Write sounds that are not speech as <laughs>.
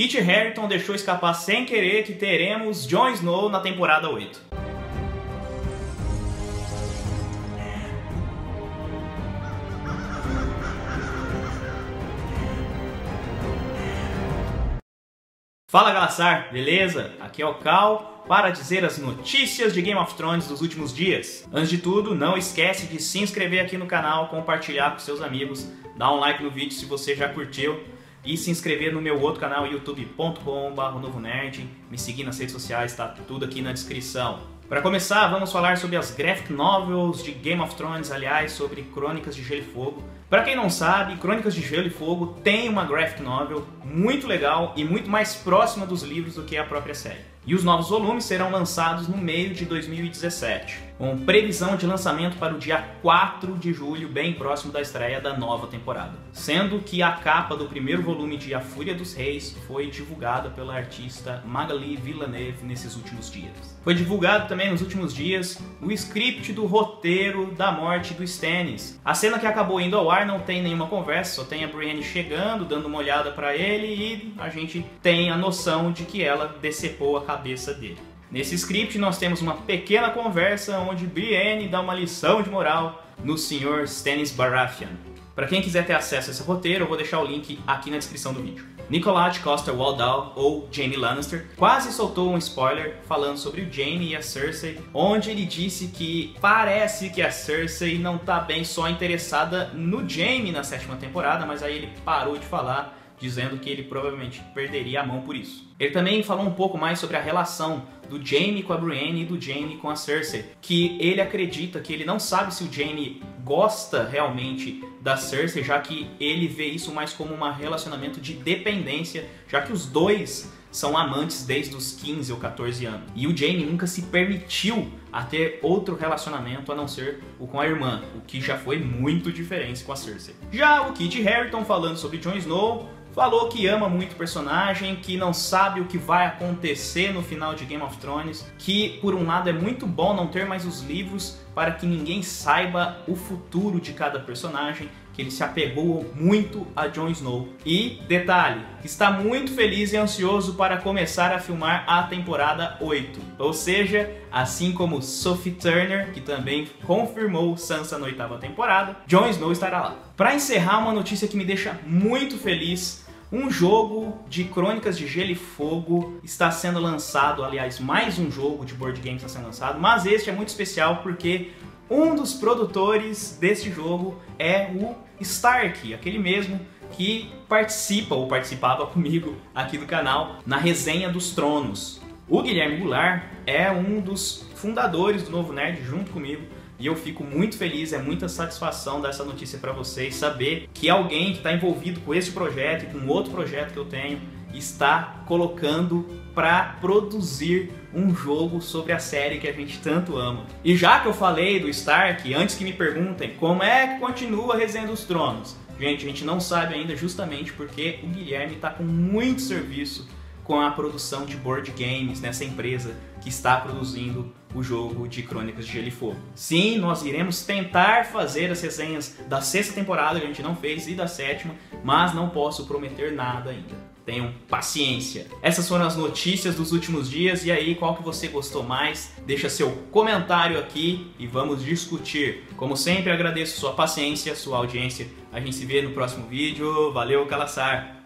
Kit Harington deixou escapar sem querer que teremos Jon Snow na temporada 8. Fala Galaçar, beleza? Aqui é o Cal para dizer as notícias de Game of Thrones dos últimos dias. Antes de tudo, não esquece de se inscrever aqui no canal, compartilhar com seus amigos, dar um like no vídeo se você já curtiu e se inscrever no meu outro canal youtube.com/novo-nerd, me seguir nas redes sociais, tá tudo aqui na descrição. Para começar, vamos falar sobre as graphic novels de Game of Thrones, aliás, sobre Crônicas de Gelo e Fogo. Para quem não sabe, Crônicas de Gelo e Fogo tem uma graphic novel muito legal e muito mais próxima dos livros do que a própria série. E os novos volumes serão lançados no meio de 2017, com previsão de lançamento para o dia 4 de julho, bem próximo da estreia da nova temporada. Sendo que a capa do primeiro volume de A Fúria dos Reis foi divulgada pela artista Magali Villeneuve nesses últimos dias. Foi divulgado também nos últimos dias o script do roteiro da morte do Stannis. A cena que acabou indo ao ar não tem nenhuma conversa, só tem a Brienne chegando, dando uma olhada para ele e a gente tem a noção de que ela decepou a cabeça dele. Nesse script nós temos uma pequena conversa onde Brienne dá uma lição de moral no Sr. Stannis Baratheon. Para quem quiser ter acesso a esse roteiro, eu vou deixar o link aqui na descrição do vídeo. Nicolás Costa Waldau, ou Jaime Lannister, quase soltou um spoiler falando sobre o Jaime e a Cersei, onde ele disse que parece que a Cersei não tá bem só interessada no Jaime na sétima temporada, mas aí ele parou de falar dizendo que ele provavelmente perderia a mão por isso. Ele também falou um pouco mais sobre a relação do Jaime com a Brienne e do Jaime com a Cersei, que ele acredita que ele não sabe se o Jaime gosta realmente da Cersei, já que ele vê isso mais como um relacionamento de dependência, já que os dois são amantes desde os 15 ou 14 anos. E o Jaime nunca se permitiu a ter outro relacionamento a não ser o com a irmã, o que já foi muito diferente com a Cersei. Já o Kit Harington falando sobre Jon Snow, falou que ama muito o personagem, que não sabe o que vai acontecer no final de Game of Thrones, que por um lado é muito bom não ter mais os livros para que ninguém saiba o futuro de cada personagem, que ele se apegou muito a Jon Snow. E, detalhe, está muito feliz e ansioso para começar a filmar a temporada 8. Ou seja, assim como Sophie Turner, que também confirmou Sansa na oitava temporada, Jon Snow estará lá. Para encerrar, uma notícia que me deixa muito feliz um jogo de Crônicas de Gelo e Fogo está sendo lançado, aliás, mais um jogo de board game está sendo lançado, mas este é muito especial porque um dos produtores deste jogo é o Stark, aquele mesmo que participa ou participava <laughs> comigo aqui do canal na resenha dos Tronos. O Guilherme Goulart é um dos fundadores do Novo Nerd junto comigo e eu fico muito feliz, é muita satisfação dar essa notícia para vocês, saber que alguém que está envolvido com esse projeto e com outro projeto que eu tenho está colocando para produzir um jogo sobre a série que a gente tanto ama. E já que eu falei do Stark, antes que me perguntem como é que continua a Resenha dos Tronos, gente, a gente não sabe ainda justamente porque o Guilherme está com muito serviço com a produção de board games nessa empresa que está produzindo o jogo de Crônicas de Gelo e Fogo. Sim, nós iremos tentar fazer as resenhas da sexta temporada que a gente não fez e da sétima, mas não posso prometer nada ainda. Tenham paciência. Essas foram as notícias dos últimos dias e aí qual que você gostou mais? Deixa seu comentário aqui e vamos discutir. Como sempre agradeço sua paciência, sua audiência. A gente se vê no próximo vídeo. Valeu, Calaçar!